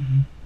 Mm-hmm.